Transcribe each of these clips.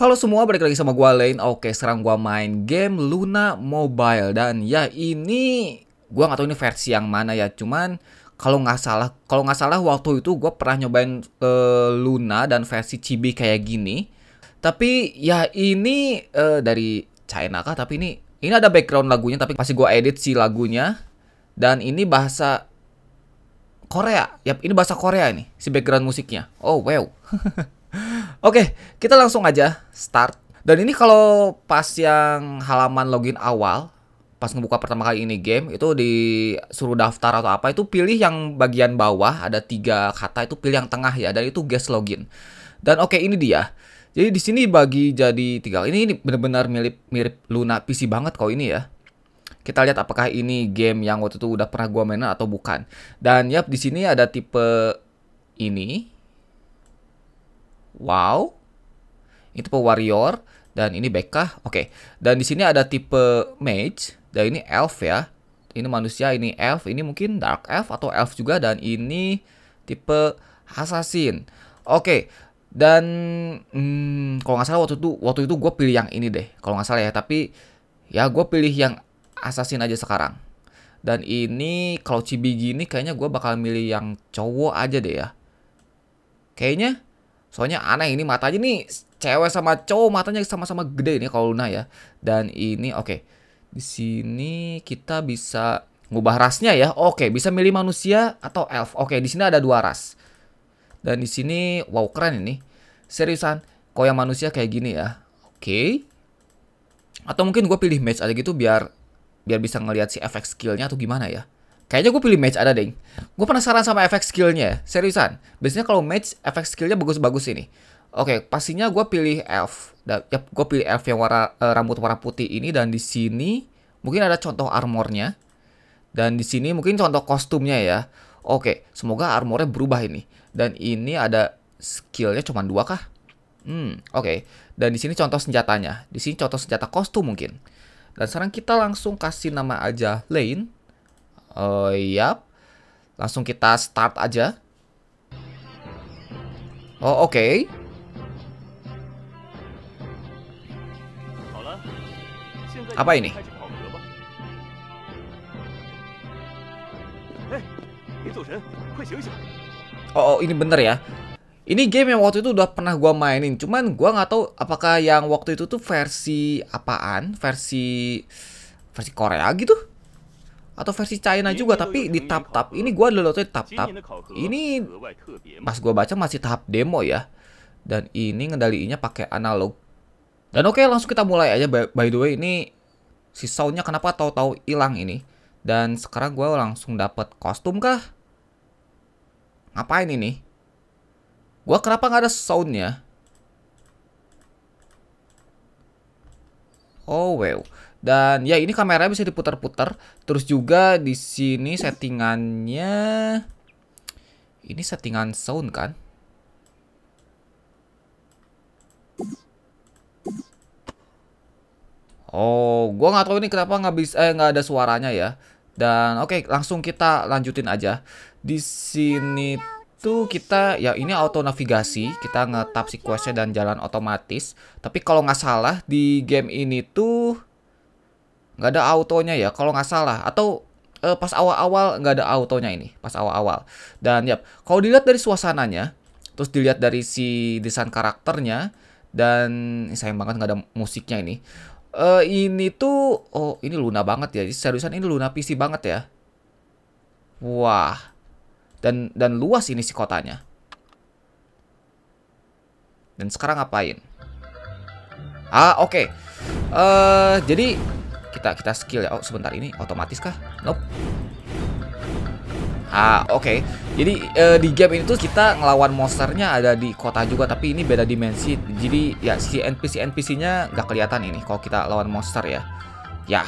Halo semua, balik lagi sama gua Lane. Oke, sekarang gua main game Luna Mobile dan ya ini gua nggak tahu ini versi yang mana ya. Cuman kalau nggak salah, kalau nggak salah waktu itu gua pernah nyobain uh, Luna dan versi chibi kayak gini. Tapi ya ini uh, dari China kah? Tapi ini ini ada background lagunya tapi pasti gua edit si lagunya. Dan ini bahasa Korea. Yap, ini bahasa Korea ini si background musiknya. Oh, wow. Oke, kita langsung aja start. Dan ini kalau pas yang halaman login awal, pas ngebuka pertama kali ini game, itu disuruh daftar atau apa, itu pilih yang bagian bawah, ada tiga kata, itu pilih yang tengah ya, dan itu guest login. Dan oke, ini dia. Jadi di sini bagi jadi tiga. Ini ini benar-benar mirip mirip Luna PC banget kok ini ya. Kita lihat apakah ini game yang waktu itu udah pernah gua mainin atau bukan. Dan yap di sini ada tipe ini Wow. Ini tipe warrior dan ini BK. Oke. Dan di sini ada tipe mage dan ini elf ya. Ini manusia, ini elf, ini mungkin dark elf atau elf juga dan ini tipe assassin. Oke. Dan hmm, kalau nggak salah waktu itu waktu itu gue pilih yang ini deh. Kalau nggak salah ya. Tapi ya gue pilih yang assassin aja sekarang. Dan ini kalau cibi gini kayaknya gue bakal milih yang cowok aja deh ya. Kayaknya Soalnya aneh ini matanya nih cewek sama cowok matanya sama-sama gede ini kalau Luna ya. Dan ini oke. Okay. Di sini kita bisa ngubah rasnya ya. Oke, okay, bisa milih manusia atau elf. Oke, okay, di sini ada dua ras. Dan di sini wow keren ini. Seriusan, kok yang manusia kayak gini ya. Oke. Okay. Atau mungkin gue pilih match aja gitu biar biar bisa ngelihat si efek skillnya atau gimana ya. Kayaknya gue pilih match ada deh. Gue penasaran sama efek skillnya, seriusan. Biasanya kalau match efek skillnya bagus-bagus ini. Oke, pastinya gue pilih elf. Ya, gue pilih elf yang warna uh, rambut warna putih ini dan di sini mungkin ada contoh armornya. Dan di sini mungkin contoh kostumnya ya. Oke, semoga armornya berubah ini. Dan ini ada skillnya cuma dua kah? Hmm, oke. Dan di sini contoh senjatanya. Di sini contoh senjata kostum mungkin. Dan sekarang kita langsung kasih nama aja Lane. Oh, yap. Langsung kita start aja. Oh, oke. Okay. Apa ini? Oh, oh, ini bener ya. Ini game yang waktu itu udah pernah gua mainin, cuman gua nggak tahu apakah yang waktu itu tuh versi apaan, versi versi Korea gitu atau versi China juga tapi di tap-tap. Ini gua dulu tuh tap-tap. Ini pas gua baca masih tahap demo ya. Dan ini ngendaliinnya pakai analog. Dan oke langsung kita mulai aja. By the way ini si soundnya kenapa tahu-tahu hilang ini? Dan sekarang gua langsung dapat kostum kah? Ngapain ini? Gua kenapa nggak ada soundnya? Oh well dan ya ini kamera bisa diputar-putar. Terus juga di sini settingannya ini settingan sound kan? Oh, gua nggak tahu ini kenapa nggak bisa eh nggak ada suaranya ya. Dan oke, okay, langsung kita lanjutin aja. Di sini tuh kita ya ini auto navigasi, kita ngetap si questnya dan jalan otomatis. Tapi kalau nggak salah di game ini tuh nggak ada autonya ya kalau nggak salah. Atau uh, pas awal-awal nggak ada autonya ini pas awal-awal. Dan ya kalau dilihat dari suasananya terus dilihat dari si desain karakternya dan sayang banget nggak ada musiknya ini. Uh, ini tuh oh ini Luna banget ya. Seriusan ini Luna PC banget ya. Wah. Dan dan luas ini si kotanya. Dan sekarang ngapain? Ah oke. Okay. uh, eh, jadi kita kita skill ya. Oh, sebentar ini otomatis kah? Nope. Ah, oke. Okay. Jadi uh, di game ini tuh kita ngelawan monsternya ada di kota juga, tapi ini beda dimensi. Jadi ya si NPC NPC-nya nggak kelihatan ini kalau kita lawan monster ya. Ya.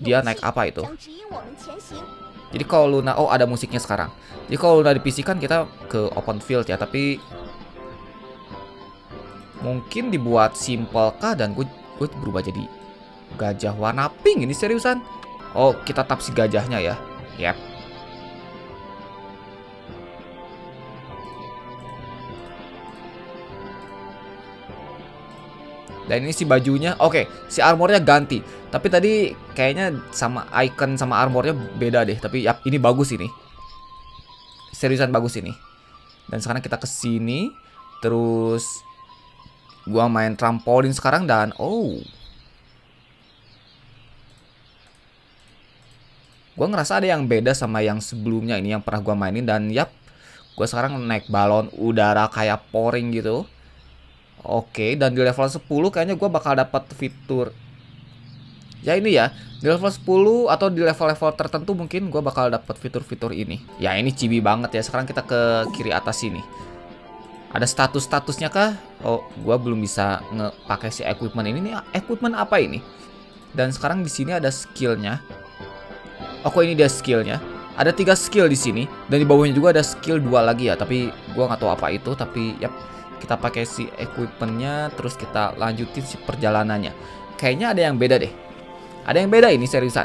Dia naik apa itu? Jadi kalau Luna, oh ada musiknya sekarang. Jadi kalau Luna di kita ke open field ya, tapi mungkin dibuat simple kah dan gue gue berubah jadi Gajah warna pink ini seriusan? Oh, kita tap si gajahnya ya. Yap. Dan ini si bajunya, oke, si armornya ganti. Tapi tadi kayaknya sama icon sama armornya beda deh. Tapi ya ini bagus ini. Seriusan bagus ini. Dan sekarang kita ke sini, terus gua main trampolin sekarang dan oh. Gua ngerasa ada yang beda sama yang sebelumnya ini yang pernah gua mainin dan yap, gua sekarang naik balon udara kayak pouring gitu. Oke, dan di level 10 kayaknya gue bakal dapat fitur Ya ini ya, di level 10 atau di level-level tertentu mungkin gue bakal dapat fitur-fitur ini. Ya ini cibi banget ya. Sekarang kita ke kiri atas sini. Ada status-statusnya kah? Oh, gue belum bisa ngepakai si equipment ini. Nih, equipment apa ini? Dan sekarang di sini ada skillnya. Oh, ini dia skillnya? Ada tiga skill di sini dan di bawahnya juga ada skill dua lagi ya. Tapi gue nggak tahu apa itu. Tapi ya kita pakai si equipmentnya terus kita lanjutin si perjalanannya kayaknya ada yang beda deh ada yang beda ini seriusan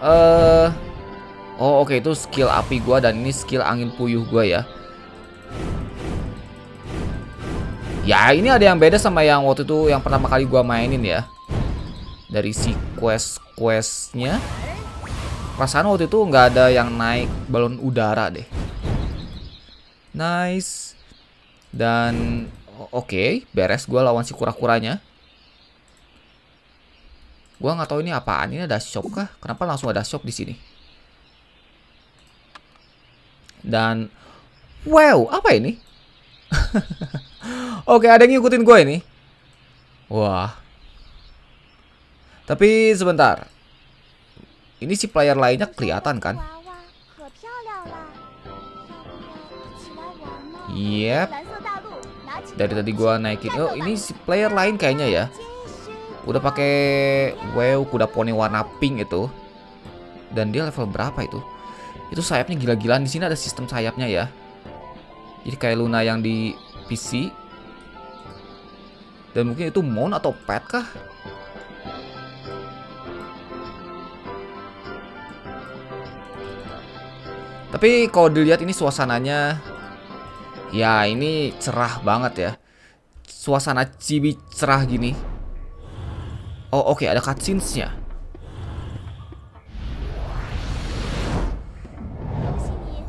eh uh, oh oke okay, itu skill api gua dan ini skill angin puyuh gua ya ya ini ada yang beda sama yang waktu itu yang pertama kali gua mainin ya dari si quest questnya perasaan waktu itu nggak ada yang naik balon udara deh nice dan oke, okay, beres gue lawan si kura-kuranya. Gue nggak tahu ini apaan. Ini ada shop kah? Kenapa langsung ada shop di sini? Dan wow, apa ini? oke, okay, ada yang ngikutin gue ini. Wah. Tapi sebentar. Ini si player lainnya kelihatan kan? Yep. Dari tadi gua naikin. Oh, ini si player lain kayaknya ya. Udah pakai wow kuda poni warna pink itu. Dan dia level berapa itu? Itu sayapnya gila-gilaan. Di sini ada sistem sayapnya ya. Jadi kayak Luna yang di PC. Dan mungkin itu Mon atau Pet kah? Tapi kalau dilihat ini suasananya Ya ini cerah banget ya. Suasana cibi cerah gini. Oh oke okay, ada cutscenes-nya.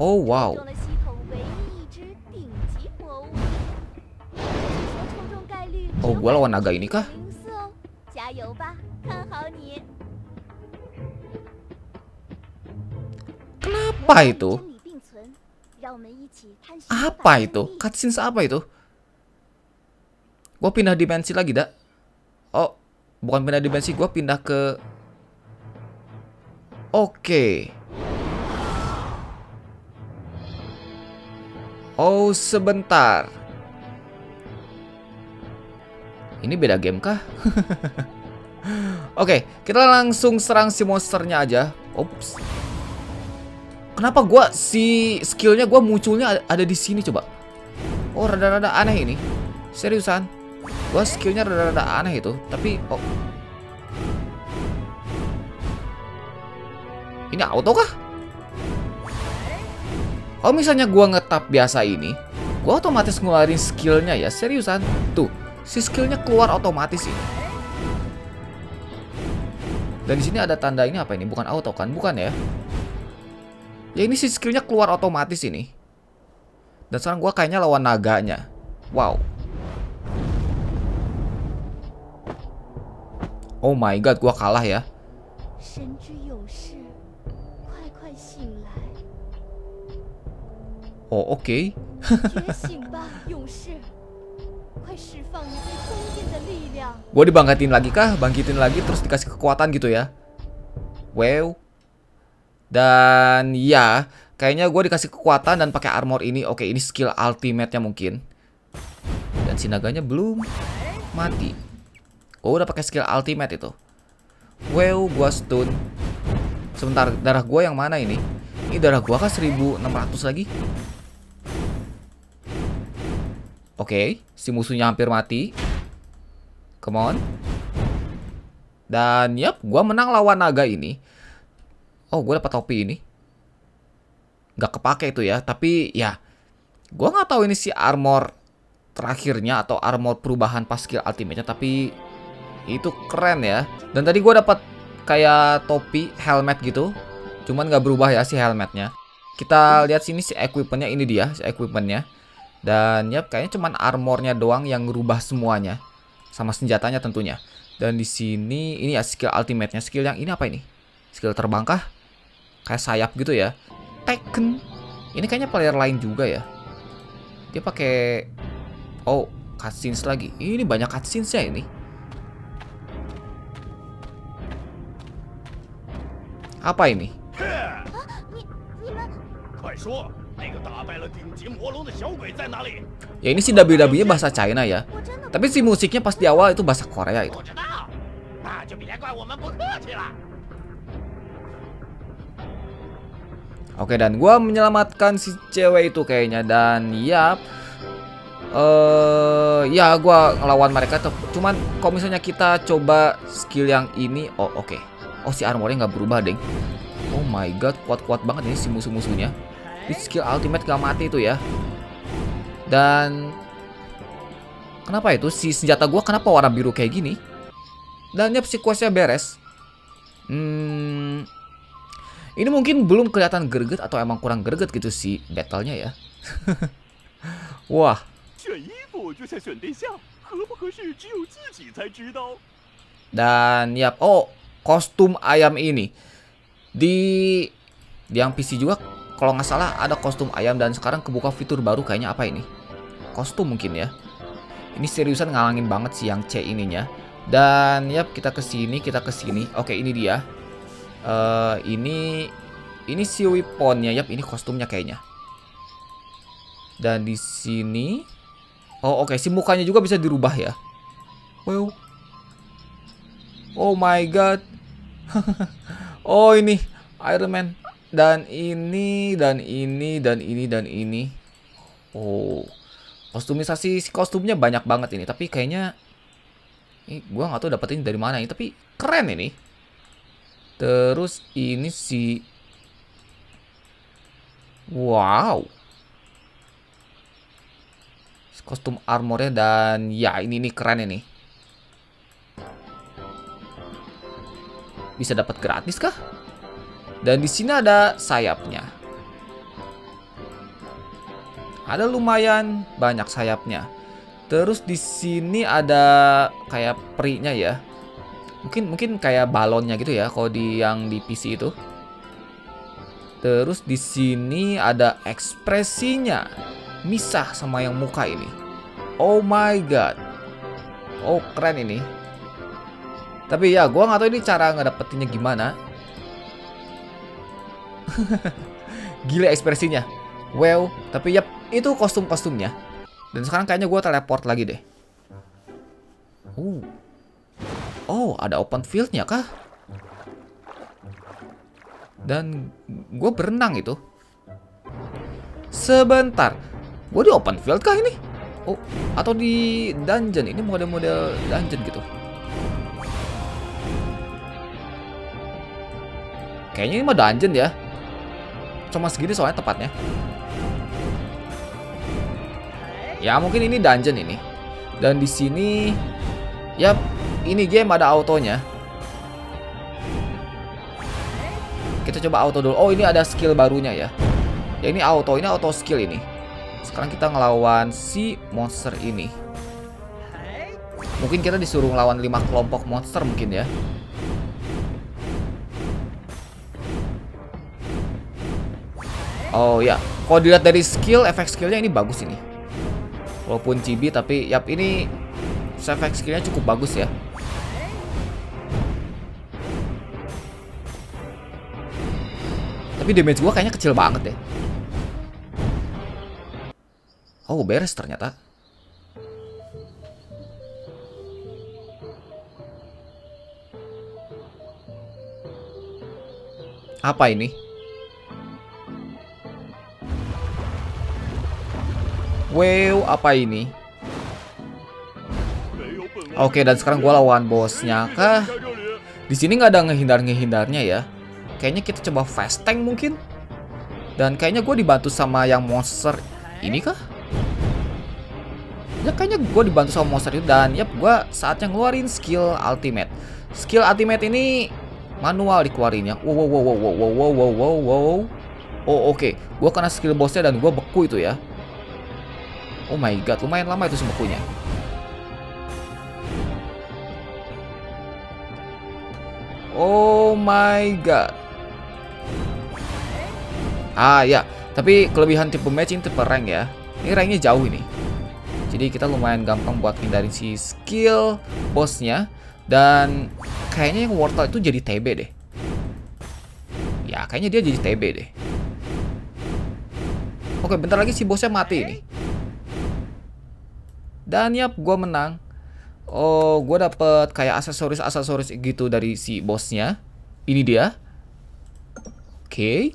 Oh wow. Oh gue lawan naga ini kah? Kenapa itu? Apa itu? Cutscenes apa itu? Gue pindah dimensi lagi, dak. Oh, bukan pindah dimensi, gue pindah ke... Oke. Oh, sebentar. Ini beda game kah? Oke, kita langsung serang si monsternya aja. Ops. Kenapa gua si skillnya gua munculnya ada, di sini coba? Oh rada-rada aneh ini. Seriusan? Gua skillnya rada-rada aneh itu. Tapi oh. Ini auto kah? Oh misalnya gua ngetap biasa ini, gua otomatis ngeluarin skillnya ya. Seriusan? Tuh, si skillnya keluar otomatis ini. Dan di sini ada tanda ini apa ini? Bukan auto kan? Bukan ya? Ya ini si skillnya keluar otomatis ini. Dan sekarang gue kayaknya lawan naganya. Wow. Oh my god, gue kalah ya. Oh oke. Okay. gue dibangkitin lagi kah? Bangkitin lagi terus dikasih kekuatan gitu ya? Wow. Dan ya, kayaknya gue dikasih kekuatan dan pakai armor ini. Oke, ini skill ultimate-nya mungkin. Dan si naganya belum mati. Oh, udah pakai skill ultimate itu. Wow, gue stun. Sebentar, darah gue yang mana ini? Ini darah gue kan 1600 lagi. Oke, si musuhnya hampir mati. Come on. Dan yap, gue menang lawan naga ini. Oh, gue dapat topi ini. Gak kepake itu ya, tapi ya gue nggak tahu ini si armor terakhirnya atau armor perubahan pas skill ultimate-nya tapi itu keren ya. Dan tadi gue dapat kayak topi helmet gitu. Cuman nggak berubah ya si helmetnya. Kita lihat sini si equipmentnya ini dia si equipmentnya. Dan ya kayaknya cuman armornya doang yang ngerubah semuanya sama senjatanya tentunya. Dan di sini ini ya skill ultimate-nya. Skill yang ini apa ini? Skill terbang kah? Kayak sayap gitu ya. Tekken. Ini kayaknya player lain juga ya. Dia pakai Oh, cutscenes lagi. Ini banyak cutscenes ya ini. Apa ini? Ya ini sih dabi-dabinya bahasa China ya. Tapi si musiknya pas di awal itu bahasa Korea itu. Oke dan gue menyelamatkan si cewek itu kayaknya. Dan ya uh, ya gue ngelawan mereka tuh. Cuman kalau misalnya kita coba skill yang ini oh oke. Okay. oh si armornya nggak berubah deh oh my god kuat-kuat banget ini si musuh-musuhnya. Ini skill ultimate gak mati itu ya. Dan kenapa itu? Si senjata gue kenapa warna biru kayak gini? Dan ya si beres. Hmm ini mungkin belum kelihatan greget atau emang kurang greget gitu si battlenya ya. Wah. Dan ya oh kostum ayam ini. Di di yang PC juga kalau nggak salah ada kostum ayam dan sekarang kebuka fitur baru kayaknya apa ini? Kostum mungkin ya. Ini seriusan ngalangin banget sih yang C ininya. Dan ya kita ke sini kita ke sini oke ini dia uh, ini ini si weaponnya yap ini kostumnya kayaknya dan di sini Oh oke, okay. si mukanya juga bisa dirubah ya. Wow. Oh my god. oh ini Iron Man dan ini dan ini dan ini dan ini. Oh. Kostumisasi si kostumnya banyak banget ini, tapi kayaknya ini gua nggak tahu dapetin dari mana ini, tapi keren ini. Terus ini si Wow. Kostum armornya dan ya ini nih keren ini. Bisa dapat gratis kah? Dan di sini ada sayapnya. Ada lumayan banyak sayapnya. Terus di sini ada kayak perinya ya mungkin mungkin kayak balonnya gitu ya kalau di yang di PC itu terus di sini ada ekspresinya misah sama yang muka ini Oh my god. Oh keren ini. Tapi ya gue nggak tahu ini cara ngedapetinnya gimana. Gila ekspresinya. Wow. Tapi ya itu kostum-kostumnya. Dan sekarang kayaknya gue teleport lagi deh. Uh. Oh ada open fieldnya kah? Dan gue berenang itu. Sebentar. Gue di open field kah ini? Oh, atau di dungeon. Ini model-model dungeon gitu. Kayaknya ini mah dungeon ya. Cuma segini soalnya tepatnya. Ya, mungkin ini dungeon ini. Dan di sini ya ini game ada autonya. Kita coba auto dulu. Oh, ini ada skill barunya ya. Ya ini auto, ini auto skill ini. Sekarang kita ngelawan si monster ini. Mungkin kita disuruh ngelawan 5 kelompok monster mungkin ya. Oh ya, kalau dilihat dari skill, efek skillnya ini bagus ini. Walaupun chibi tapi yap ini efek skillnya cukup bagus ya. Tapi damage gua kayaknya kecil banget deh. Oh, beres ternyata. Apa ini? Wow, apa ini? Oke, dan sekarang gue lawan bosnya kah? Di sini nggak ada ngehindar-ngehindarnya ya. Kayaknya kita coba fast tank mungkin. Dan kayaknya gue dibantu sama yang monster ini kah? Ya kayaknya gue dibantu sama monster itu dan yap gue saatnya ngeluarin skill ultimate. Skill ultimate ini manual dikeluarinnya. Wow wow wow wow wow wow wow wow wow. Oh oke, okay. gue kena skill bossnya dan gue beku itu ya. Oh my god, lumayan lama itu sebekunya. Oh my god. Ah ya, tapi kelebihan tipe match ini tipe rank ya. Ini ranknya jauh ini. Jadi kita lumayan gampang buat hindarin si skill bosnya. Dan kayaknya yang Wortel itu jadi TB deh. Ya, kayaknya dia jadi TB deh. Oke, bentar lagi si bosnya mati ini. Dan yap, gue menang. Oh, gue dapet kayak aksesoris-aksesoris gitu dari si bosnya. Ini dia. Oke.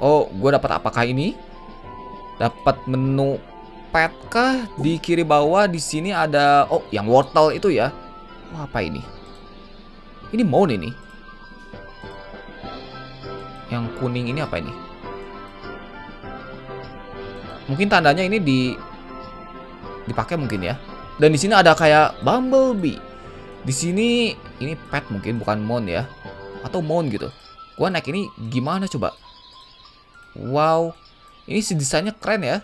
Oh, gue dapat apakah ini? Dapat menu pet kah? Di kiri bawah di sini ada oh, yang wortel itu ya. Oh, apa ini? Ini moon ini. Yang kuning ini apa ini? Mungkin tandanya ini di dipakai mungkin ya. Dan di sini ada kayak Bumblebee. Di sini ini pet mungkin bukan mon ya. Atau mon gitu. Gua naik ini gimana coba? Wow. Ini si desainnya keren ya.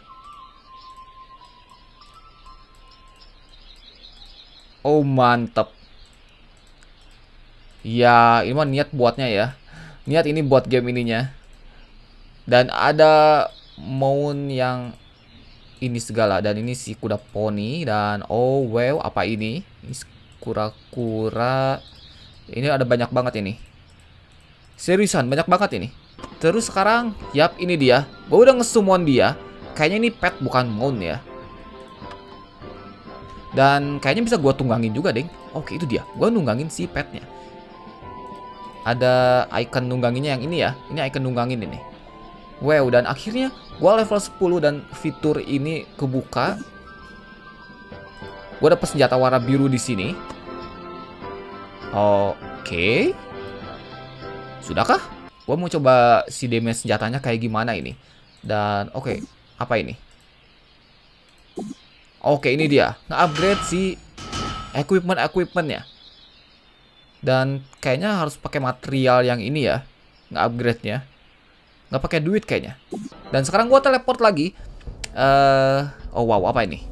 Oh, mantap. Ya, ini mah niat buatnya ya. Niat ini buat game ininya. Dan ada moon yang ini segala dan ini si kuda poni dan oh wow apa ini ini kura-kura ini ada banyak banget ini seriusan banyak banget ini terus sekarang yap ini dia gue udah ngesumon dia kayaknya ini pet bukan moon ya dan kayaknya bisa gue tunggangin juga deng oke itu dia gue nunggangin si petnya ada icon nungganginnya yang ini ya ini icon nunggangin ini Wow, dan akhirnya gua level 10 dan fitur ini kebuka. Gua dapet senjata warna biru di sini. Oke. Okay. Sudahkah? Gua mau coba si damage senjatanya kayak gimana ini. Dan oke, okay, apa ini? Oke, okay, ini dia. Nge-upgrade si equipment-equipmentnya. Dan kayaknya harus pakai material yang ini ya. Nge-upgrade-nya. Nggak pakai duit kayaknya. Dan sekarang gue teleport lagi. Uh, oh wow, apa ini?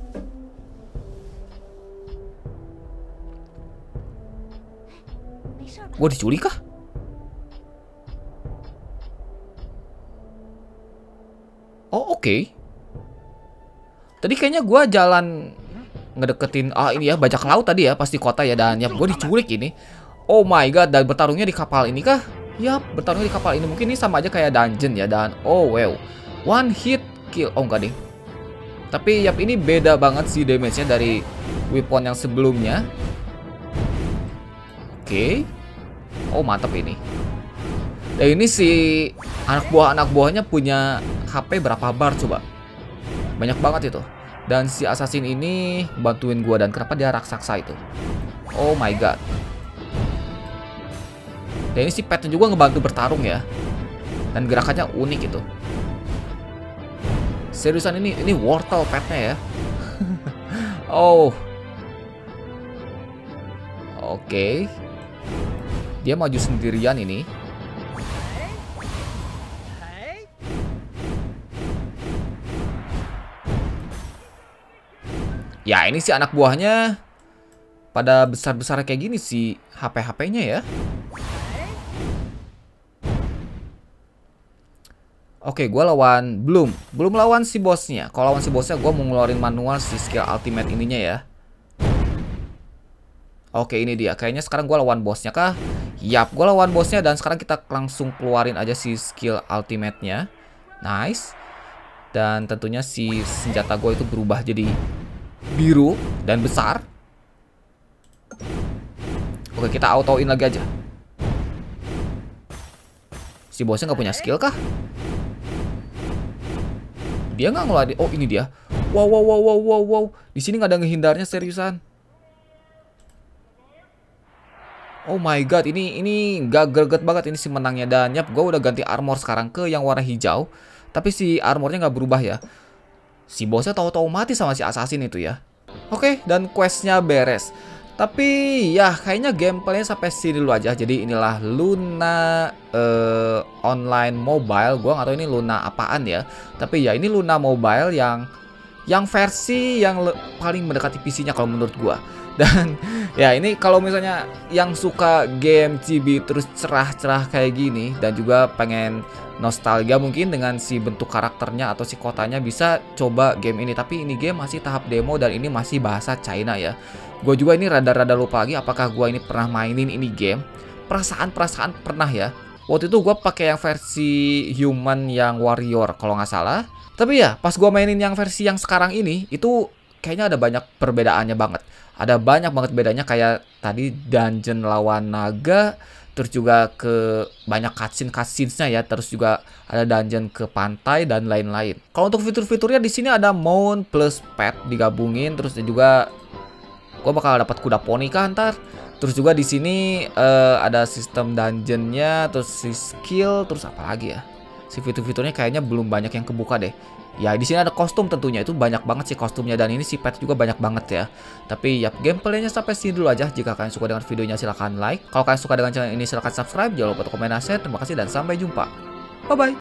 Gue diculik kah? Oh oke. Okay. Tadi kayaknya gue jalan ngedeketin ah ini ya bajak laut tadi ya pasti kota ya dan ya gue diculik ini. Oh my god dan bertarungnya di kapal ini kah? Yap, bertarung di kapal ini mungkin ini sama aja kayak dungeon ya dan oh wow. One hit kill. Oh enggak deh. Tapi yap ini beda banget sih damage-nya dari weapon yang sebelumnya. Oke. Okay. Oh, mantap ini. Dan ini si anak buah anak buahnya punya HP berapa bar coba? Banyak banget itu. Dan si assassin ini bantuin gua dan kenapa dia raksasa itu? Oh my god. Dan ini si petnya juga ngebantu bertarung ya. Dan gerakannya unik itu. Seriusan ini ini wortel petnya ya. oh. Oke. Okay. Dia maju sendirian ini. Ya ini si anak buahnya pada besar-besar kayak gini sih HP-HP-nya ya. Oke, gue lawan belum, belum lawan si bosnya. Kalau lawan si bosnya, gue mau ngeluarin manual si skill ultimate ininya ya. Oke, ini dia. Kayaknya sekarang gue lawan bosnya kah? Yap, gue lawan bosnya dan sekarang kita langsung keluarin aja si skill ultimate-nya. Nice. Dan tentunya si senjata gue itu berubah jadi biru dan besar. Oke, kita autoin lagi aja. Si bosnya nggak punya skill kah? Dia nggak ngeluarin. Oh ini dia. Wow wow wow wow wow wow. Di sini nggak ada ngehindarnya seriusan. Oh my god, ini ini gak greget banget ini si menangnya dan yap, gue udah ganti armor sekarang ke yang warna hijau. Tapi si armornya nggak berubah ya. Si bosnya tahu-tahu mati sama si assassin itu ya. Oke, dan questnya beres. Tapi ya kayaknya gameplaynya sampai sini dulu aja. Jadi inilah Luna uh, online mobile. Gua nggak tahu ini Luna apaan ya. Tapi ya ini Luna mobile yang yang versi yang paling mendekati PC-nya kalau menurut gua. Dan ya ini kalau misalnya yang suka game chibi terus cerah-cerah kayak gini dan juga pengen nostalgia mungkin dengan si bentuk karakternya atau si kotanya bisa coba game ini. Tapi ini game masih tahap demo dan ini masih bahasa China ya. Gue juga ini rada-rada lupa lagi apakah gue ini pernah mainin ini game. Perasaan-perasaan pernah ya. Waktu itu gue pakai yang versi human yang warrior kalau nggak salah. Tapi ya pas gue mainin yang versi yang sekarang ini itu kayaknya ada banyak perbedaannya banget. Ada banyak banget bedanya kayak tadi dungeon lawan naga, terus juga ke banyak cutscene cutscenesnya ya, terus juga ada dungeon ke pantai dan lain-lain. Kalau untuk fitur-fiturnya di sini ada mount plus pet digabungin, terus juga gue bakal dapat kuda poni kan ntar terus juga di sini uh, ada sistem dungeonnya terus si skill terus apa lagi ya si fitur-fiturnya kayaknya belum banyak yang kebuka deh ya di sini ada kostum tentunya. Itu banyak banget sih kostumnya. Dan ini si pet juga banyak banget ya. Tapi ya gameplaynya sampai sini dulu aja. Jika kalian suka dengan videonya silahkan like. Kalau kalian suka dengan channel ini silahkan subscribe. Jangan lupa untuk komen terima kasih dan sampai jumpa. Bye bye